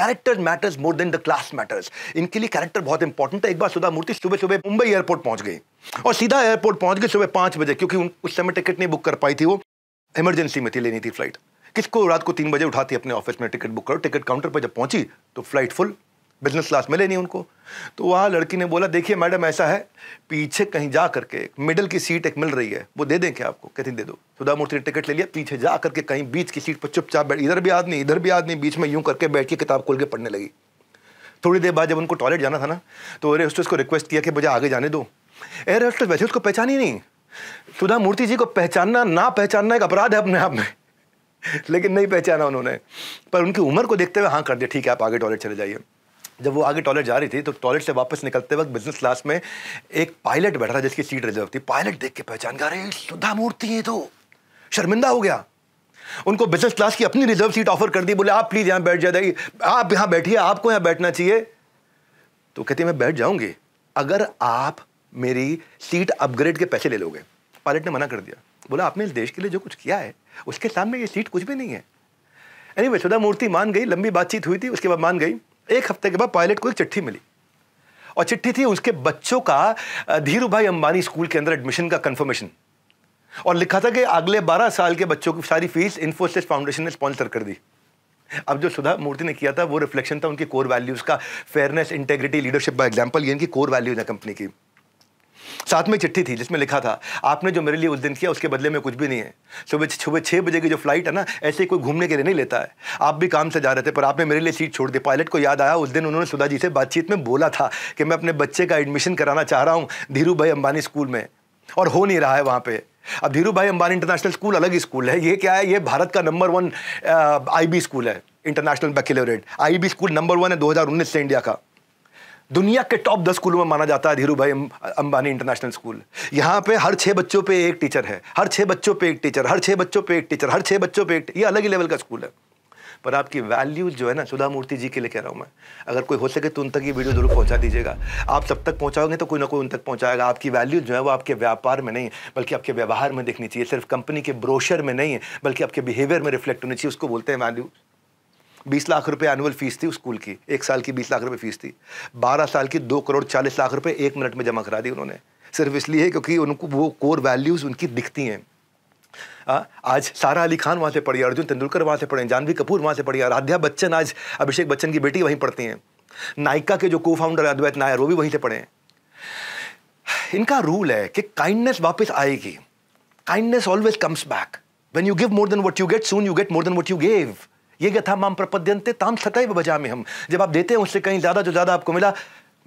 Character matters more than the class matters इनके लिए character बहुत इंपॉर्टेंट है एक बार सुधा मूर्ति सुबह सुबह मुंबई एयरपोर्ट पहुँच गई। और सीधा एयरपोर्ट पहुँच गई सुबह पाँच बजे, क्योंकि उस समय टिकट नहीं बुक कर पाई थी वो। इमरजेंसी में थी, लेनी थी फ़्लाइट किसको रात को तीन बजे उठाती अपने ऑफ़िस में टिकट बुक करो? टिकट काउंटर पर जब पहुँची तो फ़्लाइट फुल बिज़नेस क्लास मिले नहीं उनको। तो वहाँ लड़की ने बोला, देखिए मैडम, ऐसा है, पीछे कहीं जा करके मिडल की सीट एक मिल रही है, वो दे दें क्या आपको? कहती, दे दो। सुधा मूर्ति ने टिकट ले लिया, पीछे जा करके कहीं बीच की सीट पर चुपचाप बैठ, इधर भी आदमी, इधर भी आदमी, बीच में यूँ करके बैठ के किताब खोल के पढ़ने लगी। थोड़ी देर बाद जब उनको टॉयलेट जाना था ना तो एयर होस्टेस को रिक्वेस्ट किया कि मुझे आगे जाने दो। एयर होस्टेस वैसे उसको पहचानी नहीं। सुधा मूर्ति जी को पहचानना, ना पहचानना एक अपराध है अपने आप में। लेकिन नहीं पहचाना उन्होंने। पर उनकी उम्र को देखते हुए हाँ कर दिया, ठीक है, आप आगे टॉयलेट चले जाइए। जब वो आगे टॉयलेट जा रही थी तो टॉयलेट से वापस निकलते वक्त बिज़नेस क्लास में एक पायलट बैठा था जिसकी सीट रिज़र्व थी। पायलट देख के पहचान गा रहे सुधा मूर्ति है तो। शर्मिंदा हो गया। उनको बिज़नेस क्लास की अपनी रिज़र्व सीट ऑफ़र कर दी। बोले आप प्लीज़ यहाँ बैठ जाइए आप यहाँ बैठिए आपको यहाँ बैठना चाहिए। तो कहती मैं बैठ जाऊँगी। अगर आप मेरी सीट अपग्रेड के पैसे ले लोगे। पायलट ने मना कर दिया। बोला आपने इस देश के लिए जो कुछ किया है उसके सामने ये सीट कुछ भी नहीं है। एनी anyway, सुधा मूर्ति मान गई लंबी बातचीत हुई थी उसके बाद मान गई। एक हफ़्ते के बाद पायलट को एक चिट्ठी मिली। और चिट्ठी थी उसके बच्चों का धीरू भाई अंबानी स्कूल के अंदर एडमिशन का कंफर्मेशन और लिखा था कि अगले 12 साल के बच्चों की सारी फ़ीस इन्फोसिस फाउंडेशन ने स्पॉन्सर कर दी। अब जो सुधा मूर्ति ने किया था, वो रिफ्लेक्शन था उनकी कोर वैल्यूज़ का fairness integrity leadership by example ये इनकी कोर वैल्यूज़ है कंपनी की। साथ में चिट्ठी थी जिसमें लिखा था, आपने जो मेरे लिए उस दिन किया, उसके बदले में कुछ भी नहीं है। सुबह सुबह छः बजे की जो फ़्लाइट है ना, ऐसे कोई घूमने के लिए नहीं लेता है। आप भी काम से जा रहे थे, पर आपने मेरे लिए सीट छोड़ दी। पायलट को याद आया, उस दिन उन्होंने सुधा जी से बातचीत में बोला था कि मैं अपने बच्चे का एडमिशन कराना चाह रहा हूँ धीरू भाई अंबानी स्कूल में, और हो नहीं रहा है वहाँ पर अब धीरू भाई अंबानी इंटरनेशनल स्कूल अलग ही स्कूल है। ये क्या है? ये भारत का नंबर वन आईबी स्कूल है international baccalaureate IB school number one है 2019 से इंडिया का। दुनिया के टॉप दस स्कूलों में माना जाता है धीरू भाई अंबानी इंटरनेशनल स्कूल यहाँ पे हर छः बच्चों पे एक टीचर है, हर छः बच्चों पे एक टीचर हर छः बच्चों पे एक टीचर हर छः बच्चों पे एक ये अलग ही लेवल का स्कूल है। पर आपकी वैल्यूज़ जो है ना सुधा मूर्ति जी के लिए कह रहा हूँ मैं, अगर कोई हो सके तो उन तक ये वीडियो ज़रूर पहुँचा दीजिएगा। आप सब तक पहुँचाओगे तो कोई ना कोई उन तक पहुँचाएगा। आपकी वैल्यूज़ जो है वो आपके व्यापार में नहीं बल्कि आपके व्यवहार में दिखनी चाहिए। सिर्फ़ कंपनी के ब्रोशर में नहीं बल्कि आपके बिहेवियर में रिफ्लेक्ट होनी चाहिए, उसको बोलते हैं वैल्यूज़ बीस लाख रुपए एनुअल फ़ीस थी उस स्कूल की, एक साल की बीस लाख रुपए फ़ीस थी। बारह साल की दो करोड़ चालीस लाख रुपए एक मिनट में जमा करा दी उन्होंने। सिर्फ़ इसलिए क्योंकि उनको वो कोर वैल्यूज़ उनकी दिखती हैं। आज सारा अली खान वहाँ से पढ़ी, अर्जुन तेंदुलकर वहाँ से पढ़े, जानवी कपूर वहाँ से पढ़ी राध्या बच्चन आज अभिषेक बच्चन की बेटी वहीं पढ़ती हैं। नायका के जो को फाउंडर अद्वैत नायर, वो भी वहीं से पढ़े इनका रूल है कि काइंडनेस वापस आएगी। Kindness always comes back when you give more than what you get soon you get more than what you gave ये गथा माम प्रपद्यंते ताम सतैव बजा में हम। जब आप देते हैं, उससे कहीं ज़्यादा जो ज़्यादा आपको मिला,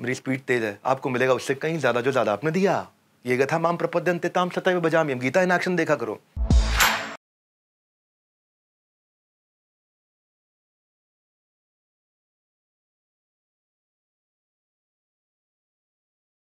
मेरी स्पीड तेज है, आपको मिलेगा उससे कहीं ज़्यादा जो ज़्यादा आपने दिया। ये गथा माम प्रपद्यंते ताम सतैव बजा में हम। गीता इन एक्शन देखा करो।